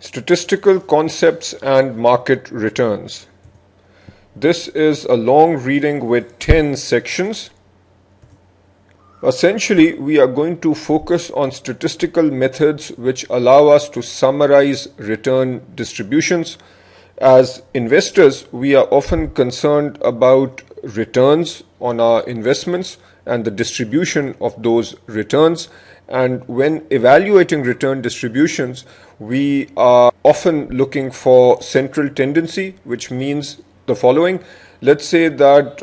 Statistical Concepts and Market Returns. This is a long reading with 10 sections. Essentially, we are going to focus on statistical methods which allow us to summarize return distributions. As investors, we are often concerned about returns on our investments and the distribution of those returns. And when evaluating return distributions, we are often looking for central tendency, which means the following. Let's say that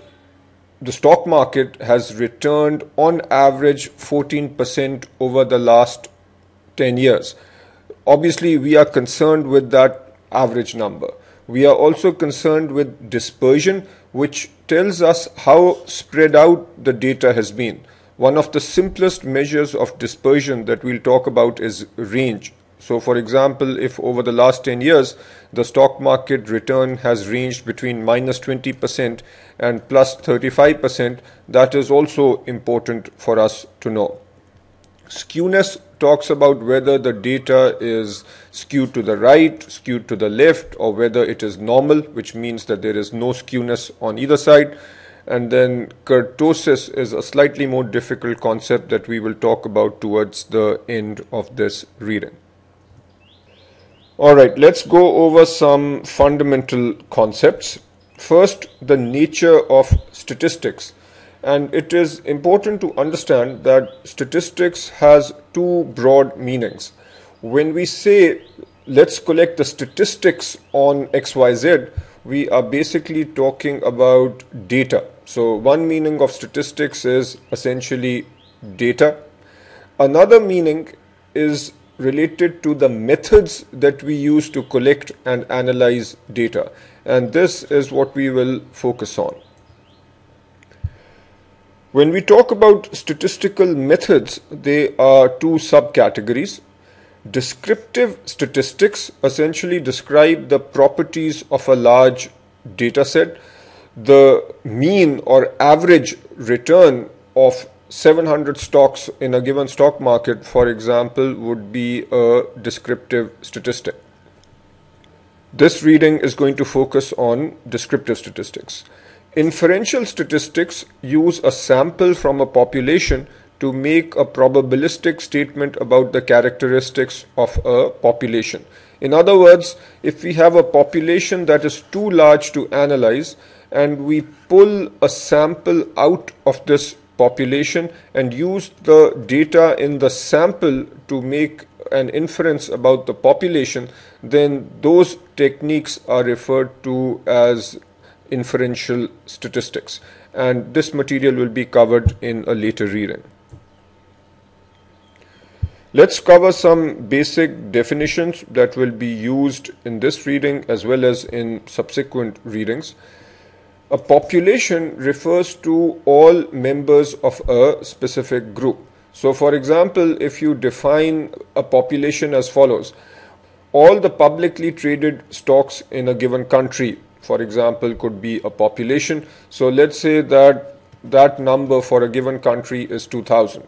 the stock market has returned on average 14% over the last 10 years. Obviously, we are concerned with that average number. We are also concerned with dispersion, which tells us how spread out the data has been. One of the simplest measures of dispersion that we'll talk about is range. So, for example, if over the last 10 years the stock market return has ranged between minus 20% and plus 35%, that is also important for us to know. Skewness talks about whether the data is skewed to the right, skewed to the left, or whether it is normal, which means that there is no skewness on either side. And then kurtosis is a slightly more difficult concept that we will talk about towards the end of this reading. All right, let's go over some fundamental concepts. First, the nature of statistics. And it is important to understand that statistics has two broad meanings. When we say let's collect the statistics on XYZ, we are basically talking about data. So, one meaning of statistics is essentially data. Another meaning is related to the methods that we use to collect and analyze data. And this is what we will focus on. When we talk about statistical methods, they are two subcategories. Descriptive statistics essentially describe the properties of a large data set. The mean or average return of 700 stocks in a given stock market, for example, would be a descriptive statistic. This reading is going to focus on descriptive statistics. Inferential statistics use a sample from a population to make a probabilistic statement about the characteristics of a population. In other words, if we have a population that is too large to analyze and we pull a sample out of this population and use the data in the sample to make an inference about the population, then those techniques are referred to as inferential statistics and this material will be covered in a later reading. Let's cover some basic definitions that will be used in this reading as well as in subsequent readings. A population refers to all members of a specific group. So, for example, if you define a population as follows all the publicly traded stocks in a given country for example, could be a population. So let's say that that number for a given country is 2000.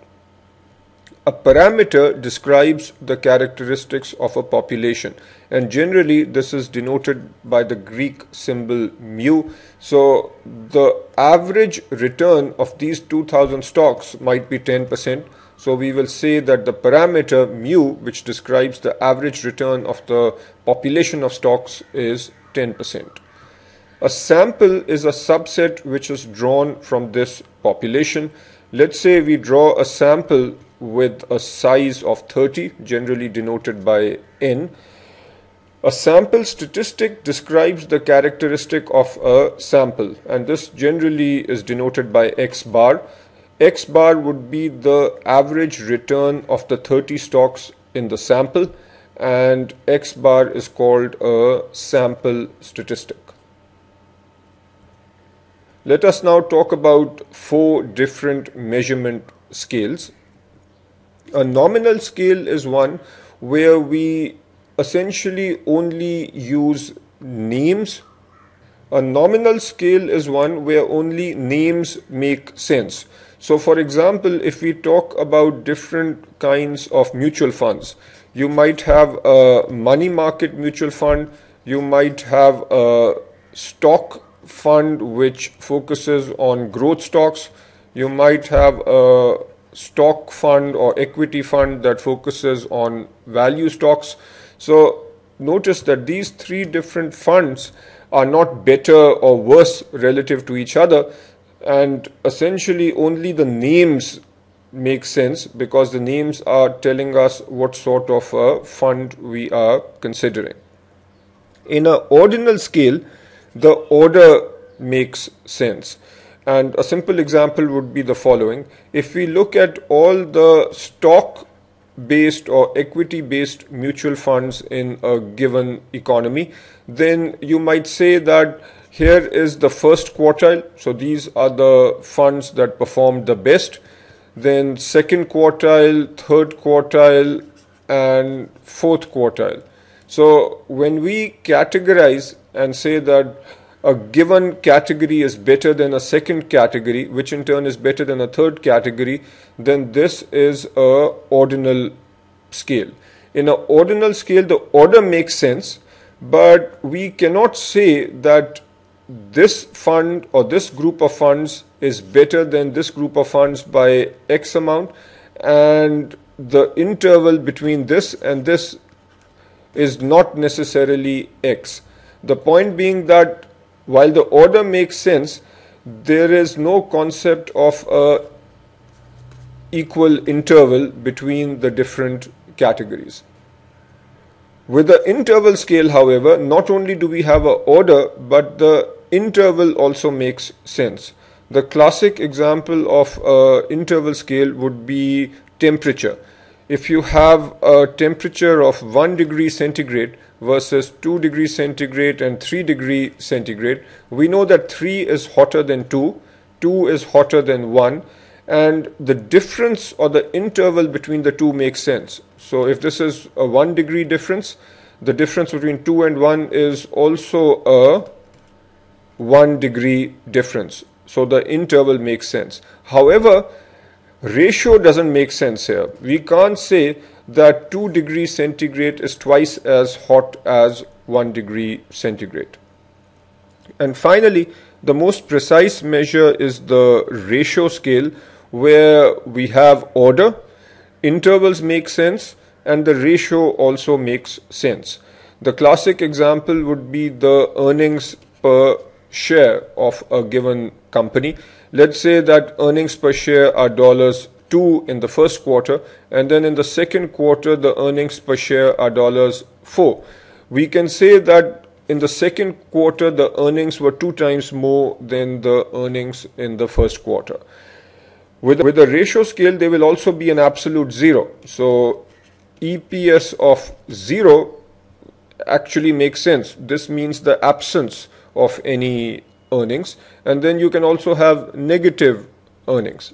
A parameter describes the characteristics of a population and generally this is denoted by the Greek symbol mu. So the average return of these 2000 stocks might be 10%. So we will say that the parameter mu which describes the average return of the population of stocks is 10%. A sample is a subset which is drawn from this population. Let's say we draw a sample with a size of 30, generally denoted by n. A sample statistic describes the characteristic of a sample, and this generally is denoted by x bar. x bar would be the average return of the 30 stocks in the sample, and x bar is called a sample statistic. Let us now talk about four different measurement scales. A nominal scale is one where we essentially only use names. A nominal scale is one where only names make sense. So, for example, if we talk about different kinds of mutual funds, you might have a money market mutual fund, you might have a stock fund which focuses on growth stocks, you might have a stock fund or equity fund that focuses on value stocks. So notice that these three different funds are not better or worse relative to each other and essentially only the names make sense because the names are telling us what sort of a fund we are considering. In an ordinal scale, the order makes sense. And a simple example would be the following. If we look at all the stock based or equity based mutual funds in a given economy, then you might say that here is the first quartile. So these are the funds that performed the best. Then second quartile, third quartile, and fourth quartile. So when we categorize and say that a given category is better than a second category, which in turn is better than a third category, then this is a ordinal scale. In an ordinal scale, the order makes sense, but we cannot say that this fund or this group of funds is better than this group of funds by X amount, and the interval between this and this is not necessarily X. The point being that while the order makes sense, there is no concept of a equal interval between the different categories. With the interval scale, however, not only do we have an order, but the interval also makes sense. The classic example of uh, interval scale would be temperature. If you have a temperature of 1 degree centigrade versus 2 degree centigrade and 3 degree centigrade, we know that 3 is hotter than 2, 2 is hotter than 1, and the difference or the interval between the two makes sense. So if this is a 1 degree difference, the difference between 2 and 1 is also a 1 degree difference. So the interval makes sense. However, ratio doesn't make sense here. We can't say that 2 degrees centigrade is twice as hot as 1 degree centigrade. And finally, the most precise measure is the ratio scale where we have order, intervals make sense, and the ratio also makes sense. The classic example would be the earnings per share of a given company. Let's say that earnings per share are dollars 2 in the first quarter and then in the second quarter the earnings per share are dollars 4. We can say that in the second quarter the earnings were two times more than the earnings in the first quarter. With, with the ratio scale there will also be an absolute zero. So EPS of 0 actually makes sense. This means the absence of any earnings and then you can also have negative earnings.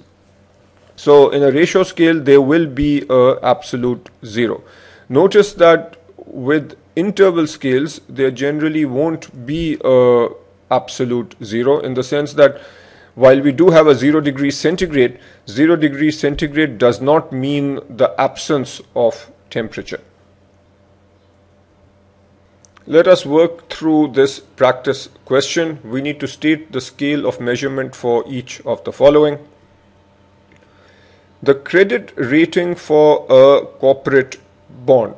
So in a ratio scale there will be a absolute zero. Notice that with interval scales there generally won't be a absolute zero in the sense that while we do have a 0 degree centigrade, 0 degree centigrade does not mean the absence of temperature. Let us work through this practice question. We need to state the scale of measurement for each of the following. The credit rating for a corporate bond.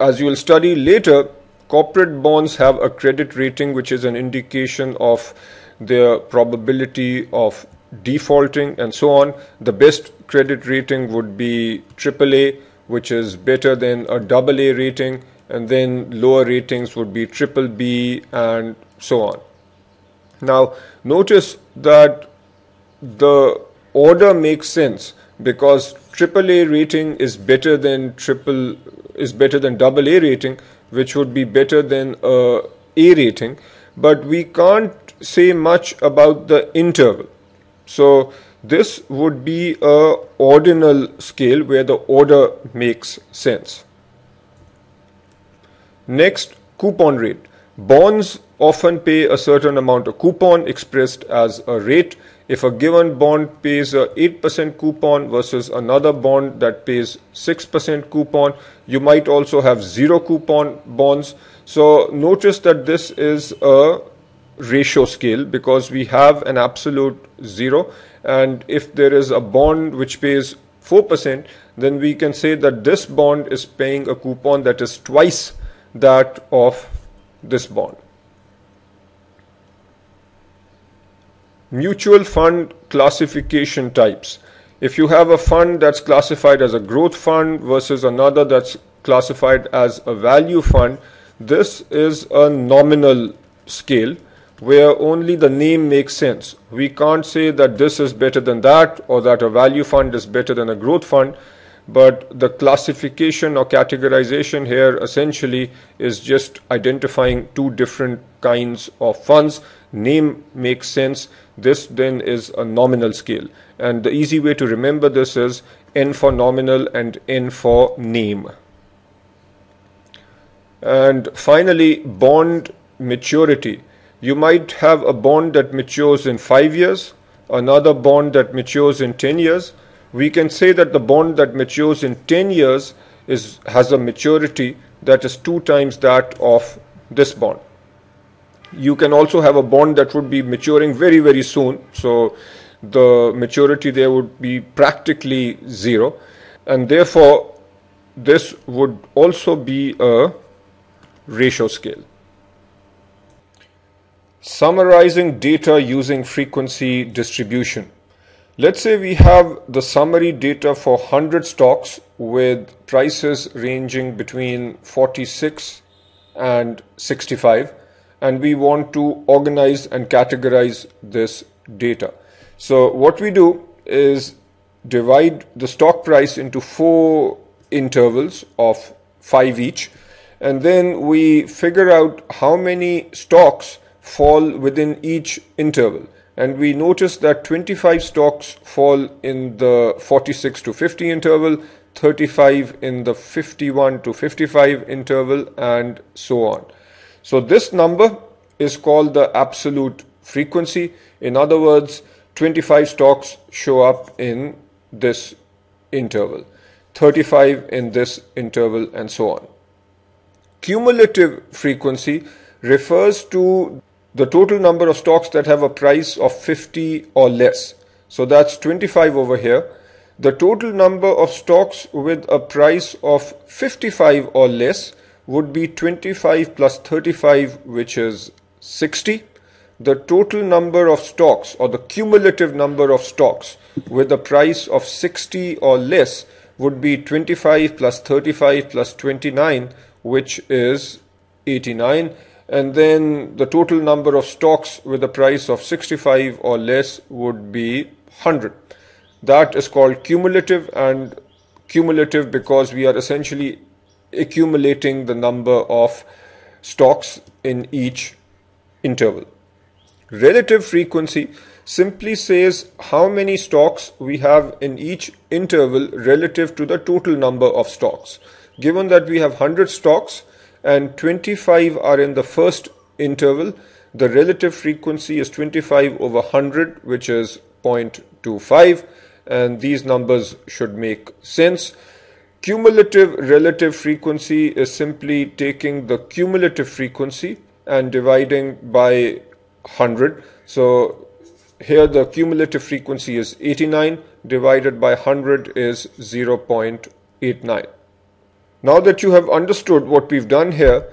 As you will study later, corporate bonds have a credit rating which is an indication of their probability of defaulting and so on. The best credit rating would be AAA, which is better than a AA rating and then lower ratings would be triple B and so on. Now notice that the order makes sense because AAA rating is better than triple is better than double A rating, which would be better than a A rating, but we can't say much about the interval. So this would be a ordinal scale where the order makes sense. Next, coupon rate. Bonds often pay a certain amount of coupon expressed as a rate. if a given bond pays a 8% coupon versus another bond that pays 6% coupon, you might also have zero coupon bonds. So notice that this is a ratio scale because we have an absolute zero and if there is a bond which pays 4% then we can say that this bond is paying a coupon that is twice that of this bond. Mutual fund classification types. If you have a fund that's classified as a growth fund versus another that's classified as a value fund, this is a nominal scale where only the name makes sense. We can't say that this is better than that or that a value fund is better than a growth fund but the classification or categorization here essentially is just identifying two different kinds of funds. Name makes sense. This then is a nominal scale. And the easy way to remember this is n for nominal and n for name. And finally bond maturity. You might have a bond that matures in 5 years another bond that matures in 10 years we can say that the bond that matures in 10 years is, has a maturity that is two times that of this bond. You can also have a bond that would be maturing very, very soon. So the maturity there would be practically zero. And therefore, this would also be a ratio scale. Summarizing data using frequency distribution. Let's say we have the summary data for 100 stocks with prices ranging between 46 and 65 and we want to organize and categorize this data. So what we do is divide the stock price into four intervals of five each and then we figure out how many stocks fall within each interval and we notice that 25 stocks fall in the 46 to 50 interval 35 in the 51 to 55 interval and so on. So this number is called the absolute frequency. In other words 25 stocks show up in this interval 35 in this interval and so on. Cumulative frequency refers to the total number of stocks that have a price of 50 or less. So that's 25 over here. The total number of stocks with a price of 55 or less would be 25 plus 35 which is 60. The total number of stocks or the cumulative number of stocks with a price of 60 or less would be 25 plus 35 plus 29 which is 89 and then the total number of stocks with a price of 65 or less would be 100 that is called cumulative and cumulative because we are essentially accumulating the number of stocks in each interval. Relative frequency simply says how many stocks we have in each interval relative to the total number of stocks. Given that we have 100 stocks and 25 are in the first interval. The relative frequency is 25 over 100 which is 0.25 and these numbers should make sense. Cumulative relative frequency is simply taking the cumulative frequency and dividing by 100. So here the cumulative frequency is 89 divided by 100 is 0.89. Now that you have understood what we've done here,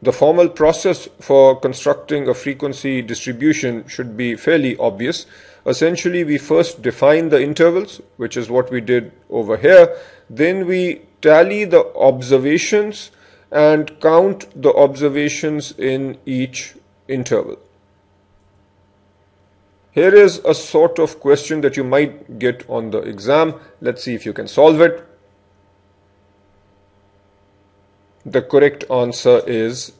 the formal process for constructing a frequency distribution should be fairly obvious. Essentially, we first define the intervals, which is what we did over here. Then we tally the observations and count the observations in each interval. Here is a sort of question that you might get on the exam. Let's see if you can solve it. The correct answer is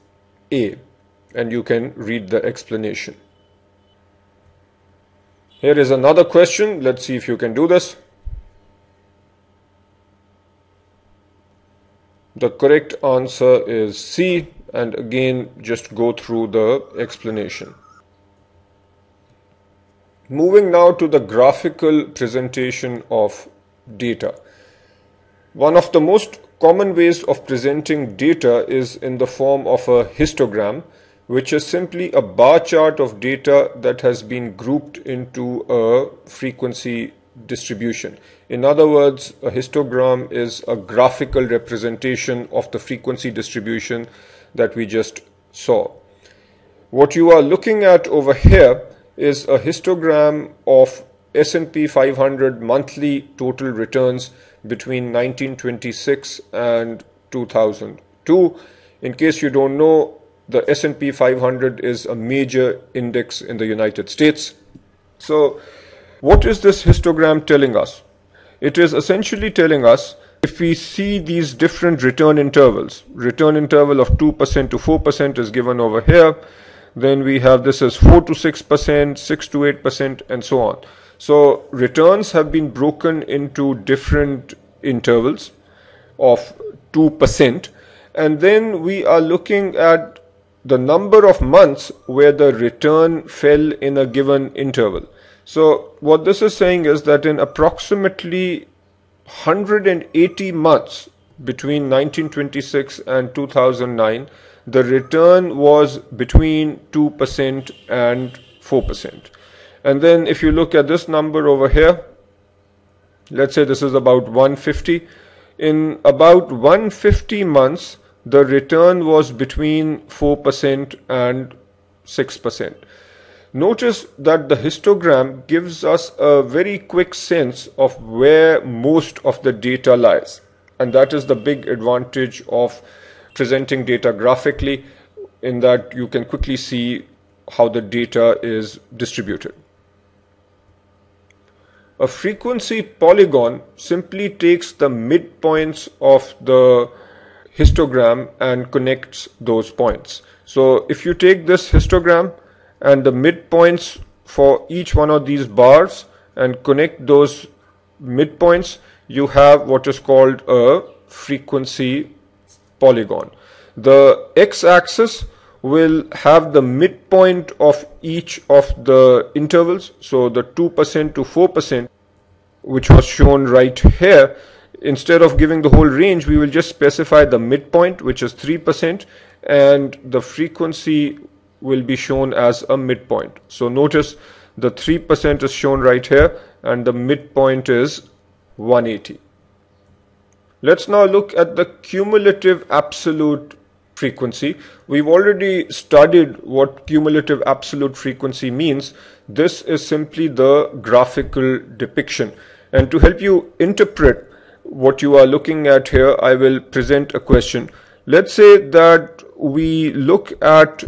A and you can read the explanation. Here is another question. Let's see if you can do this. The correct answer is C and again just go through the explanation. Moving now to the graphical presentation of data. One of the most common ways of presenting data is in the form of a histogram, which is simply a bar chart of data that has been grouped into a frequency distribution. In other words, a histogram is a graphical representation of the frequency distribution that we just saw. What you are looking at over here is a histogram of S&P 500 monthly total returns between 1926 and 2002. In case you don't know, the S&P 500 is a major index in the United States. So what is this histogram telling us? It is essentially telling us if we see these different return intervals, return interval of 2% to 4% is given over here, then we have this as 4 to 6%, 6 to 8%, and so on. So returns have been broken into different intervals of 2%, and then we are looking at the number of months where the return fell in a given interval. So what this is saying is that in approximately 180 months between 1926 and 2009, the return was between 2% and 4%. And then if you look at this number over here, let's say this is about 150. In about 150 months, the return was between 4% and 6%. Notice that the histogram gives us a very quick sense of where most of the data lies. And that is the big advantage of presenting data graphically in that you can quickly see how the data is distributed. A frequency polygon simply takes the midpoints of the histogram and connects those points. So if you take this histogram and the midpoints for each one of these bars and connect those midpoints, you have what is called a frequency polygon. The x-axis will have the midpoint of each of the intervals. So the 2% to 4%, which was shown right here, instead of giving the whole range, we will just specify the midpoint, which is 3%, and the frequency will be shown as a midpoint. So notice the 3% is shown right here, and the midpoint is 180. Let's now look at the cumulative absolute frequency. We've already studied what cumulative absolute frequency means. This is simply the graphical depiction. And to help you interpret what you are looking at here, I will present a question. Let's say that we look at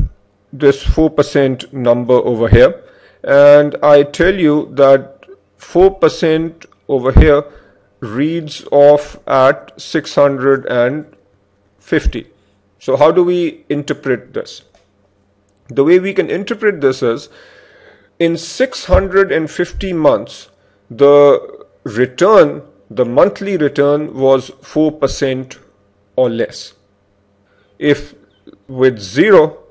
this 4% number over here and I tell you that 4% over here reads off at 650. So how do we interpret this? The way we can interpret this is in 650 months, the return, the monthly return was 4% or less. If with zero,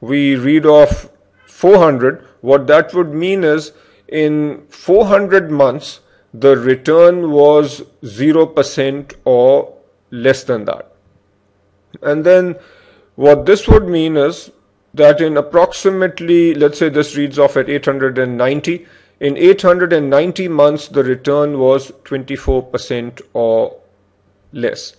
we read off 400, what that would mean is in 400 months, the return was 0% or less than that. And then what this would mean is that in approximately, let's say this reads off at 890, in 890 months, the return was 24% or less.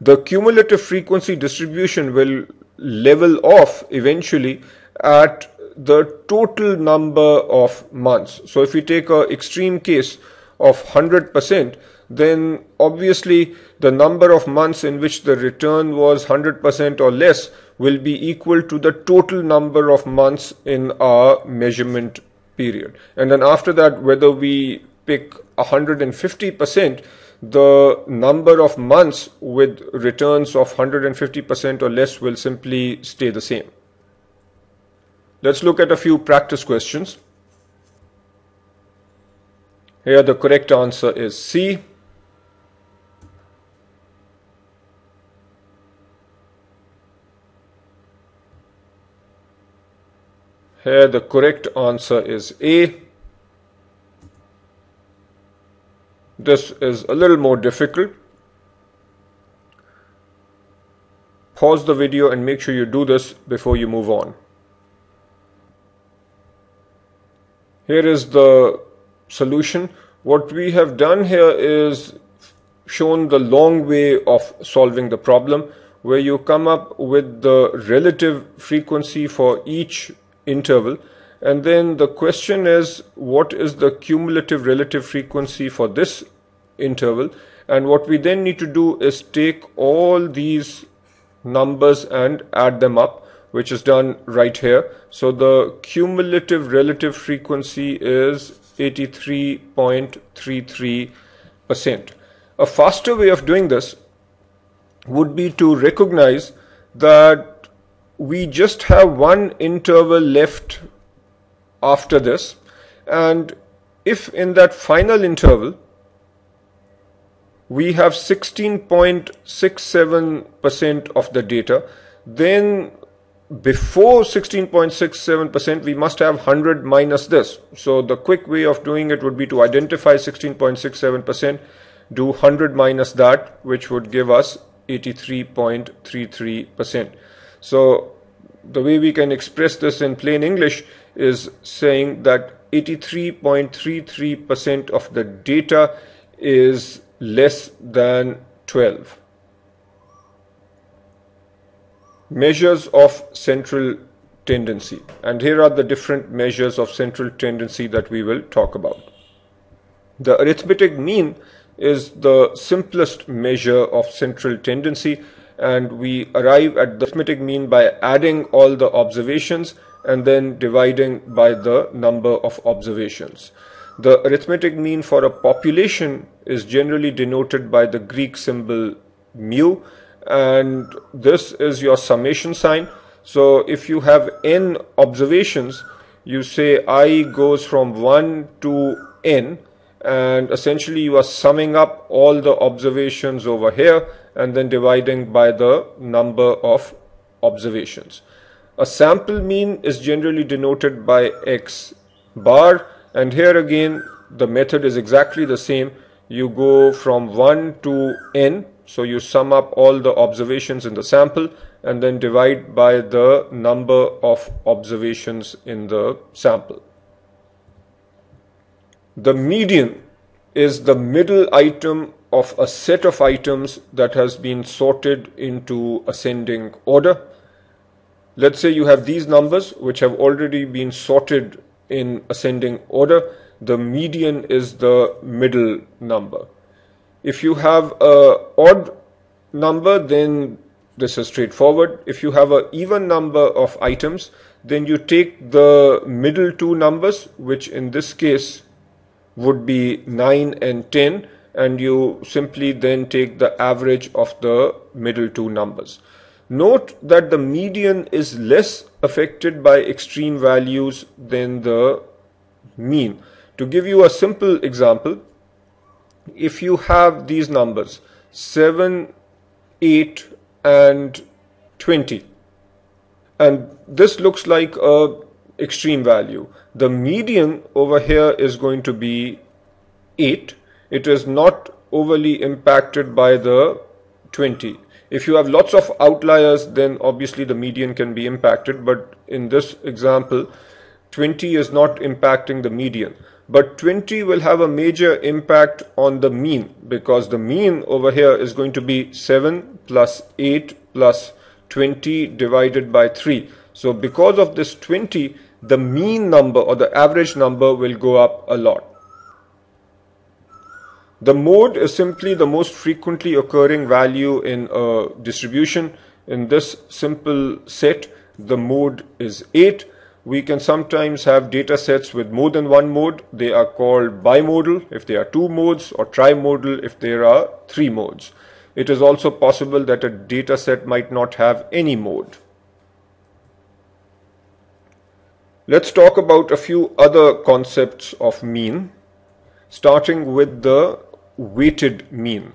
The cumulative frequency distribution will level off eventually at the total number of months. So if we take an extreme case of 100%, then obviously the number of months in which the return was 100% or less will be equal to the total number of months in our measurement period. And then after that, whether we pick 150%, the number of months with returns of 150% or less will simply stay the same. Let's look at a few practice questions. Here the correct answer is C. Here the correct answer is A. This is a little more difficult. Pause the video and make sure you do this before you move on. Here is the solution. What we have done here is shown the long way of solving the problem where you come up with the relative frequency for each interval. And then the question is what is the cumulative relative frequency for this interval? And what we then need to do is take all these numbers and add them up which is done right here. So the cumulative relative frequency is 83.33 percent. A faster way of doing this would be to recognize that we just have one interval left after this and if in that final interval we have 16.67% of the data then before 16.67% we must have 100 minus this so the quick way of doing it would be to identify 16.67% do 100 minus that which would give us 83.33%. So the way we can express this in plain English is saying that 83.33% of the data is less than 12. Measures of central tendency. And here are the different measures of central tendency that we will talk about. The arithmetic mean is the simplest measure of central tendency and we arrive at the arithmetic mean by adding all the observations and then dividing by the number of observations. The arithmetic mean for a population is generally denoted by the Greek symbol mu and this is your summation sign. So if you have n observations, you say i goes from 1 to n and essentially you are summing up all the observations over here and then dividing by the number of observations. A sample mean is generally denoted by x bar and here again the method is exactly the same. You go from 1 to n so you sum up all the observations in the sample and then divide by the number of observations in the sample. The median is the middle item of a set of items that has been sorted into ascending order. Let's say you have these numbers which have already been sorted in ascending order. The median is the middle number. If you have a odd number, then this is straightforward. If you have an even number of items, then you take the middle two numbers, which in this case would be 9 and 10 and you simply then take the average of the middle two numbers. Note that the median is less affected by extreme values than the mean. To give you a simple example, if you have these numbers 7, 8 and 20 and this looks like a extreme value. The median over here is going to be 8. It is not overly impacted by the 20. If you have lots of outliers, then obviously the median can be impacted. But in this example, 20 is not impacting the median. But 20 will have a major impact on the mean because the mean over here is going to be 7 plus 8 plus 20 divided by 3. So because of this 20, the mean number or the average number will go up a lot. The mode is simply the most frequently occurring value in a distribution. In this simple set, the mode is 8. We can sometimes have data sets with more than one mode. They are called bimodal if there are two modes or trimodal if there are three modes. It is also possible that a data set might not have any mode. Let's talk about a few other concepts of mean, starting with the weighted mean.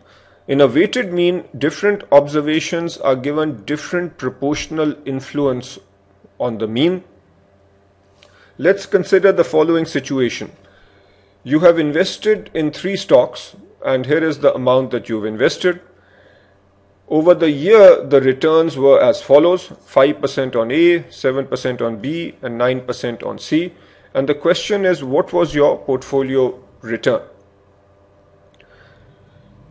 In a weighted mean, different observations are given different proportional influence on the mean. Let's consider the following situation. You have invested in three stocks and here is the amount that you've invested. Over the year, the returns were as follows 5% on A, 7% on B, and 9% on C. And the question is, what was your portfolio return?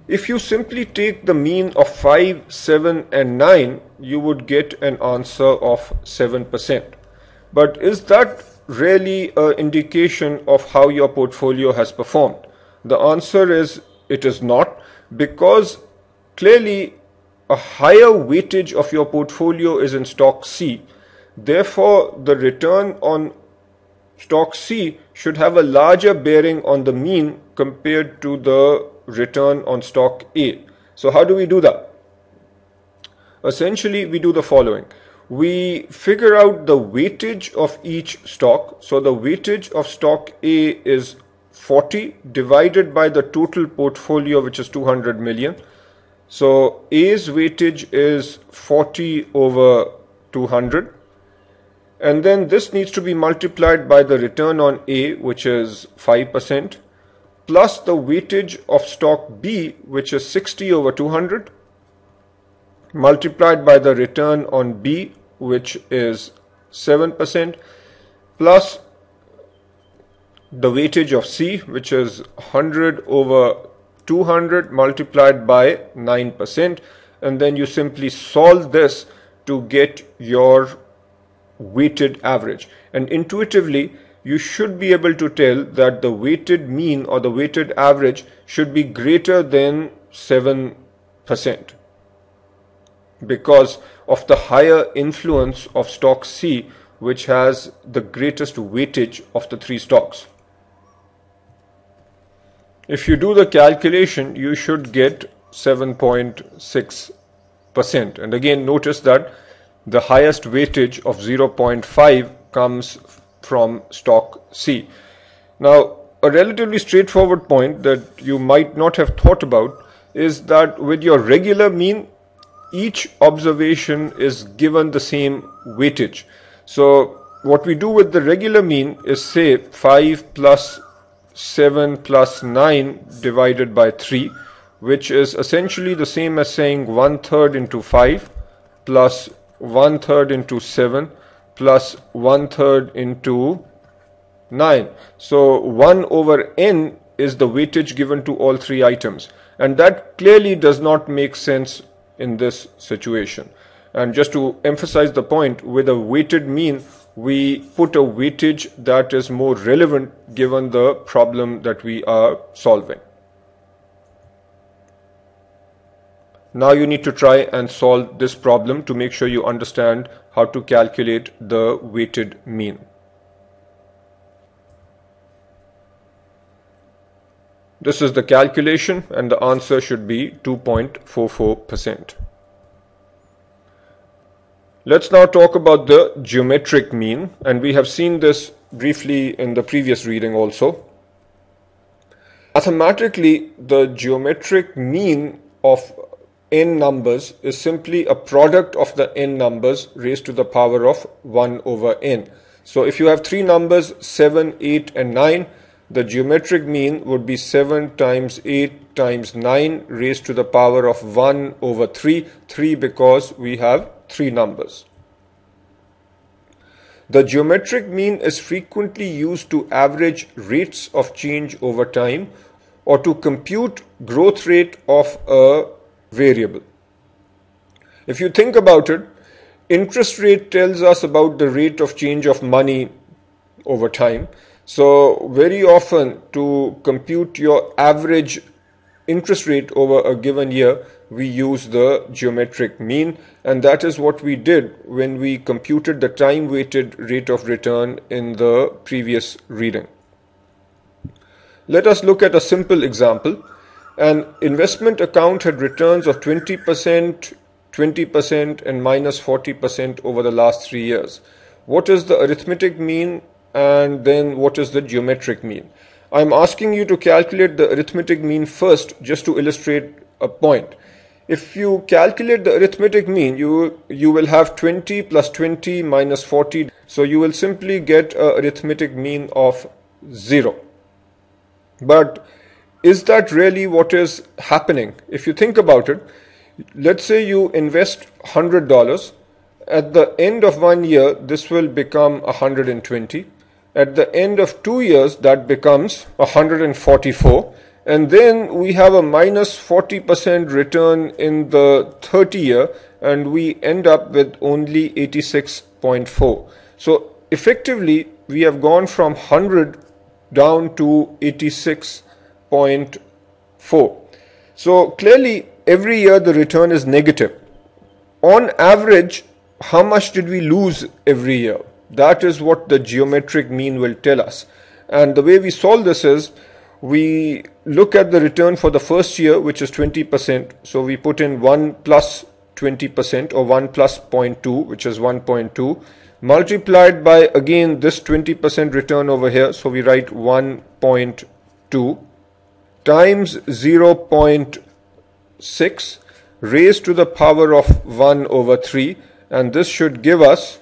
If you simply take the mean of 5, 7, and 9, you would get an answer of 7%. But is that really an indication of how your portfolio has performed? The answer is it is not because clearly a higher weightage of your portfolio is in stock C. Therefore, the return on stock C should have a larger bearing on the mean compared to the return on stock A. So how do we do that? Essentially, we do the following. We figure out the weightage of each stock. So the weightage of stock A is 40 divided by the total portfolio, which is 200 million. So A's weightage is 40 over 200. And then this needs to be multiplied by the return on A, which is 5%, plus the weightage of stock B, which is 60 over 200, multiplied by the return on B, which is 7%, plus the weightage of C, which is 100 over 200 multiplied by 9% and then you simply solve this to get your weighted average. And intuitively you should be able to tell that the weighted mean or the weighted average should be greater than 7% because of the higher influence of stock C which has the greatest weightage of the three stocks. If you do the calculation, you should get 7.6%. And again, notice that the highest weightage of 0.5 comes from stock C. Now, a relatively straightforward point that you might not have thought about is that with your regular mean, each observation is given the same weightage. So what we do with the regular mean is say 5 plus 7 plus 9 divided by 3 which is essentially the same as saying 1 third into 5 plus 1 third into 7 plus 1 third into 9. So 1 over n is the weightage given to all three items and that clearly does not make sense in this situation. And just to emphasize the point with a weighted mean we put a weightage that is more relevant given the problem that we are solving. Now you need to try and solve this problem to make sure you understand how to calculate the weighted mean. This is the calculation and the answer should be 2.44%. Let's now talk about the geometric mean and we have seen this briefly in the previous reading also. Mathematically, the geometric mean of n numbers is simply a product of the n numbers raised to the power of 1 over n. So if you have three numbers 7, 8 and 9, the geometric mean would be 7 times 8 times 9 raised to the power of 1 over 3, 3 because we have three numbers. The geometric mean is frequently used to average rates of change over time or to compute growth rate of a variable. If you think about it, interest rate tells us about the rate of change of money over time. So very often to compute your average interest rate over a given year, we use the geometric mean and that is what we did when we computed the time weighted rate of return in the previous reading. Let us look at a simple example. An investment account had returns of 20%, 20% and minus 40% over the last three years. What is the arithmetic mean and then what is the geometric mean? I'm asking you to calculate the arithmetic mean first just to illustrate a point if you calculate the arithmetic mean, you, you will have 20 plus 20 minus 40. So you will simply get a arithmetic mean of 0. But is that really what is happening? If you think about it, let's say you invest $100. At the end of one year, this will become 120. At the end of two years, that becomes 144. And then we have a minus 40% return in the 30 year, and we end up with only 86.4. So effectively, we have gone from 100 down to 86 0.4. So clearly every year the return is negative. On average, how much did we lose every year? That is what the geometric mean will tell us. And the way we solve this is we look at the return for the first year, which is 20%. So we put in 1 plus 20% or 1 plus 0.2, which is 1.2, multiplied by again this 20% return over here. So we write 1.2 times 0.6 raised to the power of 1 over 3 and this should give us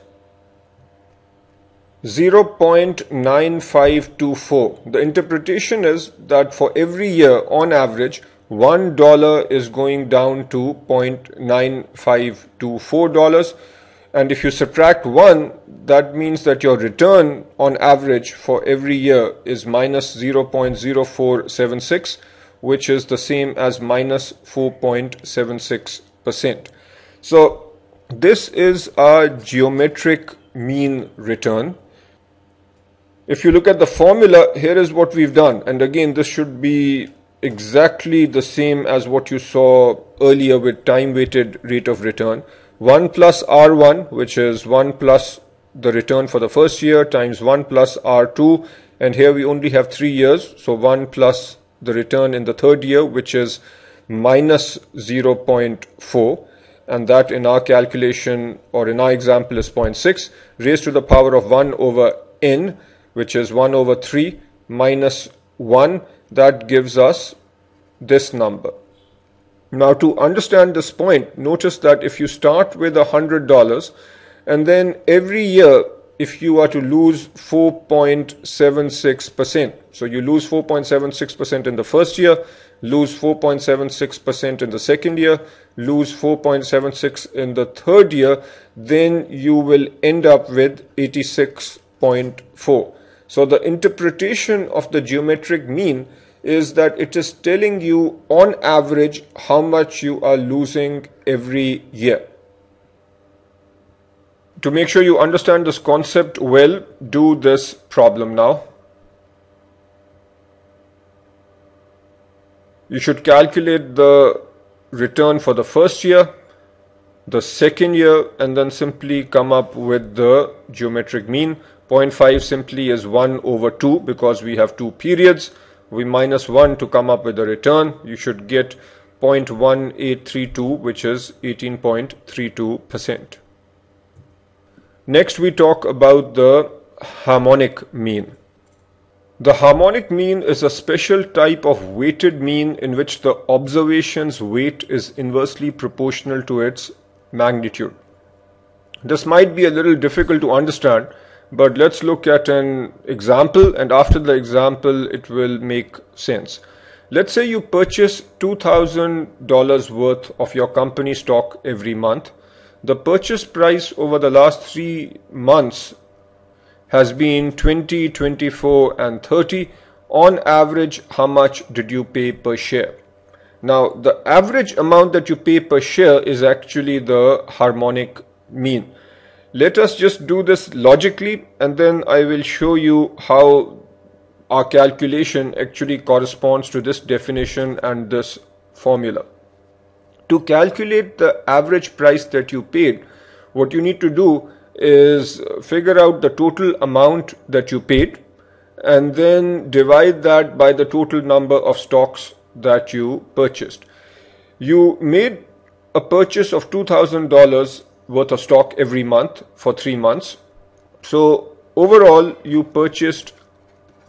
0.9524. The interpretation is that for every year on average $1 is going down to $0.9524 and if you subtract 1 that means that your return on average for every year is minus 0.0476 which is the same as minus 4.76%. So this is our geometric mean return. If you look at the formula, here is what we've done. And again, this should be exactly the same as what you saw earlier with time weighted rate of return. 1 plus R1 which is 1 plus the return for the first year times 1 plus R2 and here we only have 3 years so 1 plus the return in the third year which is minus 0.4 and that in our calculation or in our example is 0.6 raised to the power of 1 over n which is 1 over 3 minus 1 that gives us this number now to understand this point, notice that if you start with a hundred dollars and then every year if you are to lose 4.76%, so you lose 4.76% in the first year, lose 4.76% in the second year, lose 4.76 in the third year, then you will end up with 86.4. So the interpretation of the geometric mean is that it is telling you on average how much you are losing every year. To make sure you understand this concept well, do this problem now. You should calculate the return for the first year, the second year, and then simply come up with the geometric mean. 0.5 simply is 1 over 2 because we have two periods we minus 1 to come up with a return you should get 0.1832 which is 18.32%. Next we talk about the harmonic mean. The harmonic mean is a special type of weighted mean in which the observation's weight is inversely proportional to its magnitude. This might be a little difficult to understand but let's look at an example and after the example it will make sense. Let's say you purchase $2,000 worth of your company stock every month. The purchase price over the last three months has been 20, 24 and 30. On average, how much did you pay per share? Now, the average amount that you pay per share is actually the harmonic mean. Let us just do this logically and then I will show you how our calculation actually corresponds to this definition and this formula. To calculate the average price that you paid, what you need to do is figure out the total amount that you paid and then divide that by the total number of stocks that you purchased. You made a purchase of $2,000 worth of stock every month for three months. So overall, you purchased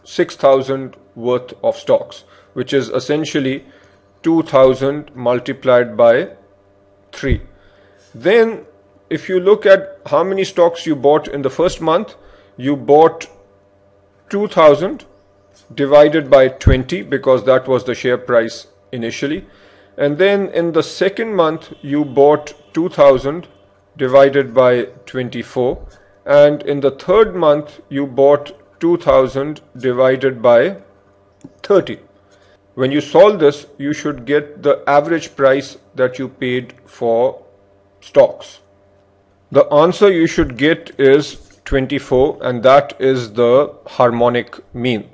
6,000 worth of stocks, which is essentially 2,000 multiplied by 3. Then, if you look at how many stocks you bought in the first month, you bought 2,000 divided by 20 because that was the share price initially and then in the second month you bought 2000 divided by 24 and in the third month you bought 2000 divided by 30 when you solve this you should get the average price that you paid for stocks the answer you should get is 24 and that is the harmonic mean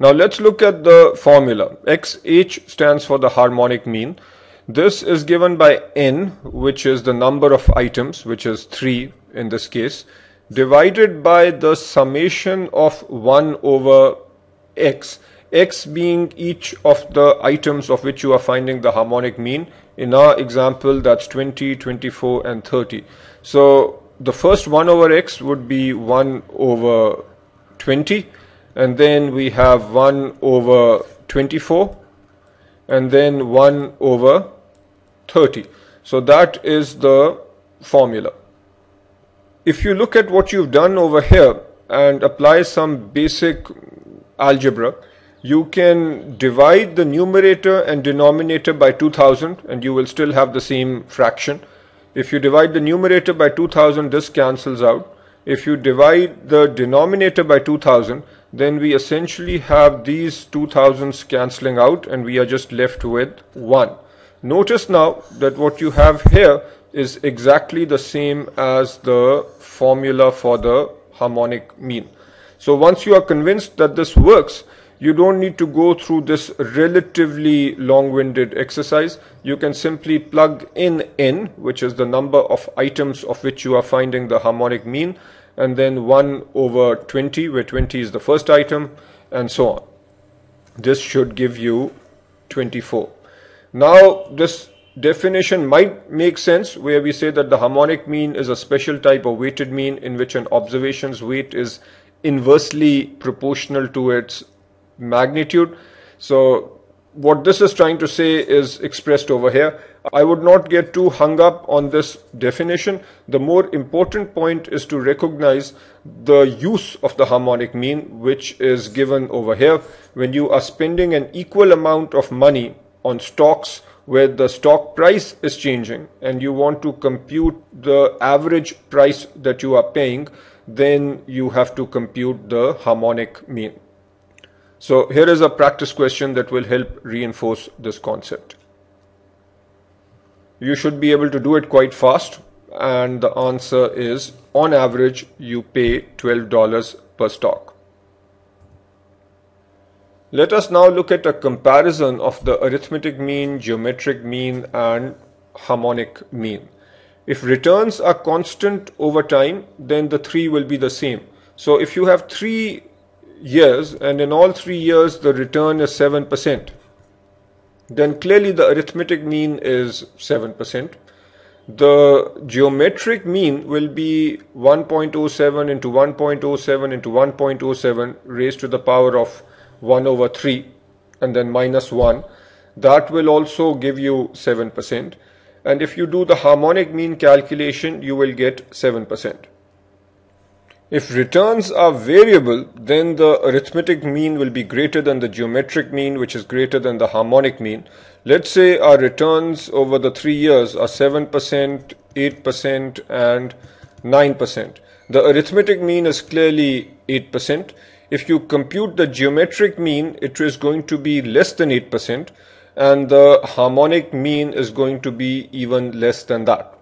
now let's look at the formula. XH stands for the harmonic mean. This is given by N, which is the number of items, which is 3 in this case, divided by the summation of 1 over X, X being each of the items of which you are finding the harmonic mean. In our example, that's 20, 24 and 30. So the first 1 over X would be 1 over 20 and then we have 1 over 24 and then 1 over 30 so that is the formula. If you look at what you've done over here and apply some basic algebra you can divide the numerator and denominator by 2000 and you will still have the same fraction. If you divide the numerator by 2000 this cancels out. If you divide the denominator by 2000 then we essentially have these 2000s cancelling out and we are just left with 1. Notice now that what you have here is exactly the same as the formula for the harmonic mean. So once you are convinced that this works, you don't need to go through this relatively long-winded exercise. You can simply plug in n, which is the number of items of which you are finding the harmonic mean, and then 1 over 20 where 20 is the first item and so on. This should give you 24. Now this definition might make sense where we say that the harmonic mean is a special type of weighted mean in which an observation's weight is inversely proportional to its magnitude. So what this is trying to say is expressed over here I would not get too hung up on this definition. The more important point is to recognize the use of the harmonic mean, which is given over here. When you are spending an equal amount of money on stocks where the stock price is changing and you want to compute the average price that you are paying, then you have to compute the harmonic mean. So here is a practice question that will help reinforce this concept you should be able to do it quite fast and the answer is on average you pay $12 per stock. Let us now look at a comparison of the arithmetic mean, geometric mean and harmonic mean. If returns are constant over time then the three will be the same. So if you have three years and in all three years the return is 7% then clearly the arithmetic mean is 7%. The geometric mean will be 1.07 into 1.07 into 1.07 raised to the power of 1 over 3 and then minus 1. That will also give you 7%. And if you do the harmonic mean calculation, you will get 7%. If returns are variable, then the arithmetic mean will be greater than the geometric mean, which is greater than the harmonic mean. Let's say our returns over the three years are 7%, 8%, and 9%. The arithmetic mean is clearly 8%. If you compute the geometric mean, it is going to be less than 8%, and the harmonic mean is going to be even less than that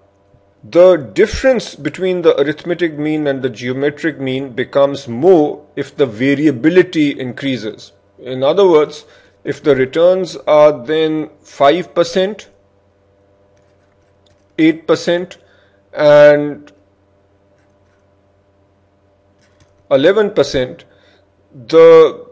the difference between the arithmetic mean and the geometric mean becomes more if the variability increases. In other words, if the returns are then 5%, 8% and 11%, the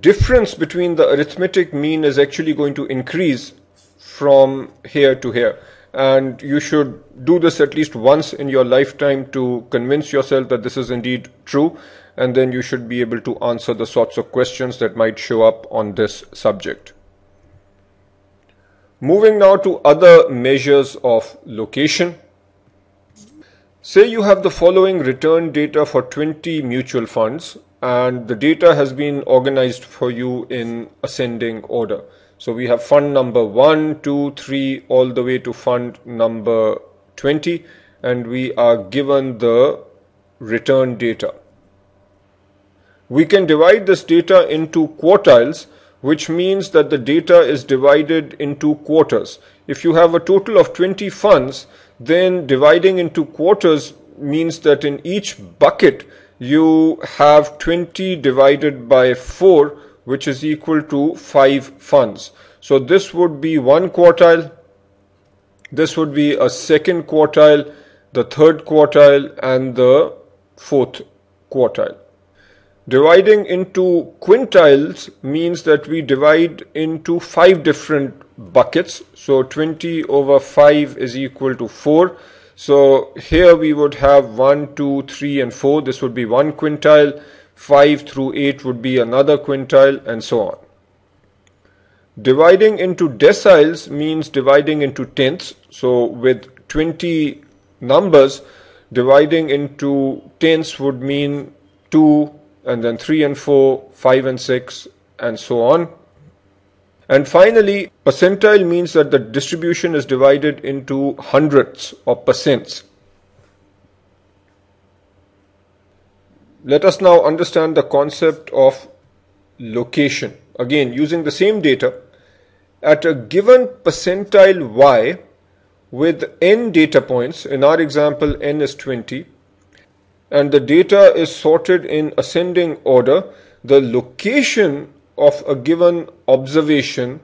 difference between the arithmetic mean is actually going to increase from here to here and you should do this at least once in your lifetime to convince yourself that this is indeed true and then you should be able to answer the sorts of questions that might show up on this subject. Moving now to other measures of location. Say you have the following return data for 20 mutual funds and the data has been organized for you in ascending order. So we have fund number 1, 2, 3 all the way to fund number 20 and we are given the return data. We can divide this data into quartiles which means that the data is divided into quarters. If you have a total of 20 funds, then dividing into quarters means that in each bucket you have 20 divided by 4 which is equal to 5 funds. So this would be one quartile, this would be a second quartile, the third quartile and the fourth quartile. Dividing into quintiles means that we divide into five different buckets. So 20 over 5 is equal to 4. So here we would have 1, 2, 3 and 4. This would be one quintile. 5 through 8 would be another quintile and so on. Dividing into deciles means dividing into tenths. So with 20 numbers, dividing into tenths would mean 2, and then 3 and 4, 5 and 6, and so on. And finally, percentile means that the distribution is divided into hundredths or percents. Let us now understand the concept of location. Again, using the same data, at a given percentile y with n data points, in our example n is 20, and the data is sorted in ascending order, the location of a given observation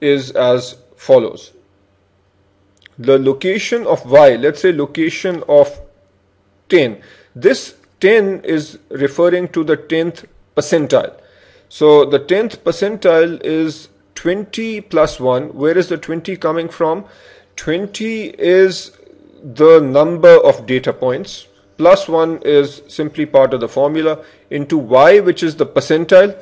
is as follows. The location of y, let's say location of 10. This 10 is referring to the 10th percentile. So the 10th percentile is 20 plus 1. Where is the 20 coming from? 20 is the number of data points plus 1 is simply part of the formula into y which is the percentile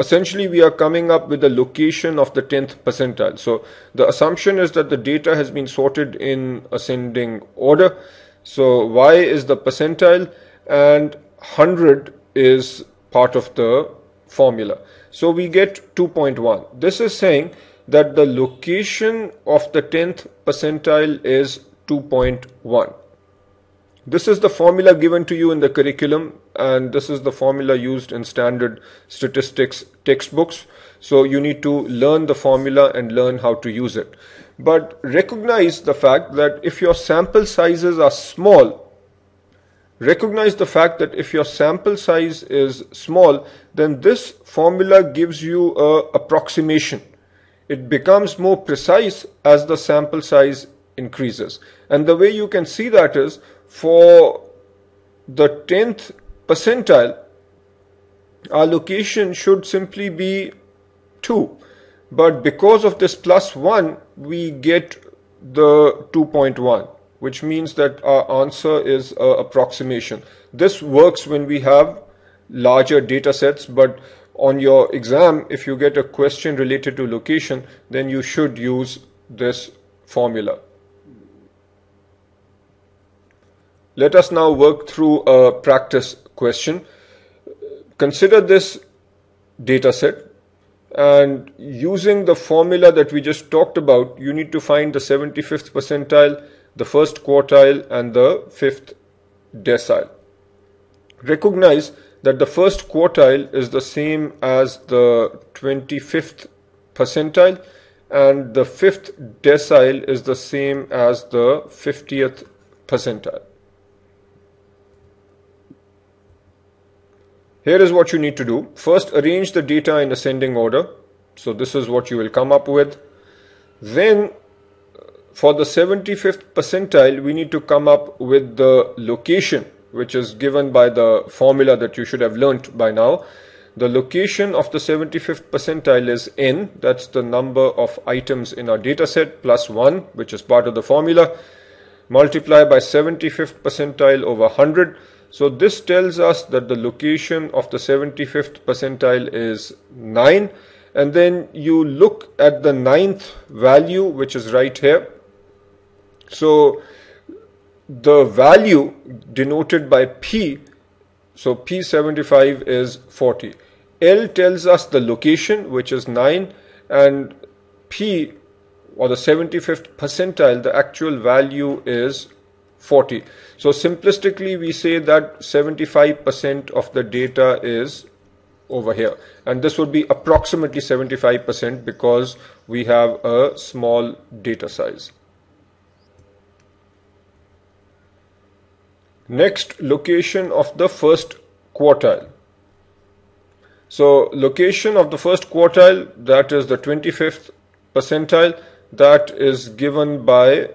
essentially we are coming up with the location of the 10th percentile so the assumption is that the data has been sorted in ascending order so y is the percentile and 100 is part of the formula so we get 2.1 this is saying that the location of the 10th percentile is 2.1 this is the formula given to you in the curriculum and this is the formula used in standard statistics textbooks. So you need to learn the formula and learn how to use it. But recognize the fact that if your sample sizes are small, recognize the fact that if your sample size is small, then this formula gives you a approximation. It becomes more precise as the sample size increases. And the way you can see that is for the 10th percentile, our location should simply be 2. But because of this plus 1, we get the 2.1, which means that our answer is uh, approximation. This works when we have larger data sets, but on your exam, if you get a question related to location, then you should use this formula. Let us now work through a practice question. Consider this data set and using the formula that we just talked about, you need to find the 75th percentile, the first quartile and the fifth decile. Recognize that the first quartile is the same as the 25th percentile and the fifth decile is the same as the 50th percentile. Here is what you need to do. First, arrange the data in ascending order. So this is what you will come up with. Then for the 75th percentile, we need to come up with the location, which is given by the formula that you should have learnt by now. The location of the 75th percentile is n, that's the number of items in our data set, plus 1, which is part of the formula. Multiply by 75th percentile over 100 so this tells us that the location of the 75th percentile is 9 and then you look at the ninth value which is right here. So the value denoted by P So P75 is 40. L tells us the location, which is 9, and P, or the 75th percentile, the actual value is 40. So simplistically, we say that 75% of the data is over here. And this would be approximately 75% because we have a small data size. Next, location of the first quartile. So location of the first quartile, that is the 25th percentile, that is given by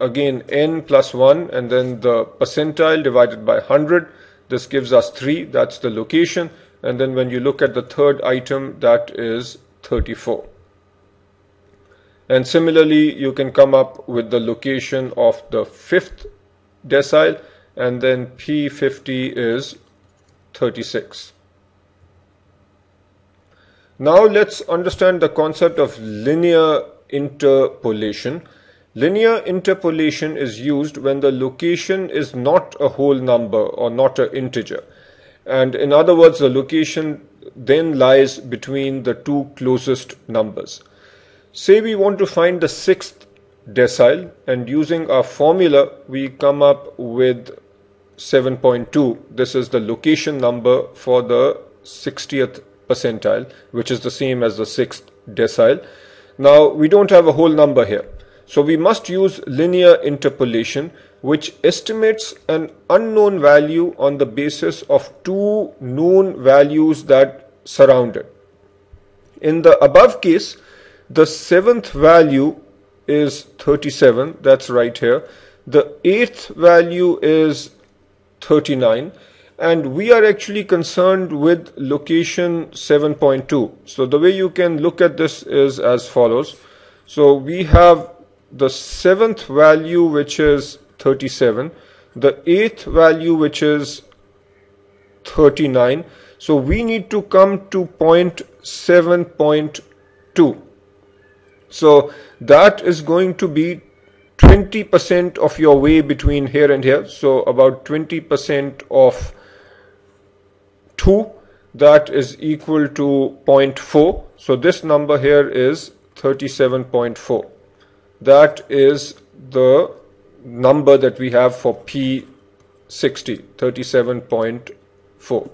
again n plus 1 and then the percentile divided by 100 this gives us 3 that's the location. And then when you look at the third item that is 34 and similarly you can come up with the location of the fifth decile and then P50 is 36 now let's understand the concept of linear interpolation Linear interpolation is used when the location is not a whole number or not an integer. And in other words, the location then lies between the two closest numbers. Say we want to find the sixth decile and using our formula we come up with 7.2. This is the location number for the 60th percentile which is the same as the sixth decile. Now we don't have a whole number here. So we must use linear interpolation which estimates an unknown value on the basis of two known values that surround it. In the above case, the seventh value is 37, that's right here. The eighth value is 39 and we are actually concerned with location 7.2. So the way you can look at this is as follows. So we have the seventh value which is 37 the eighth value which is 39 so we need to come to point 7.2 so that is going to be 20% of your way between here and here. So about 20% of 2 that is equal to 0.4 so this number here is 37.4 that is the number that we have for P60, 37.4.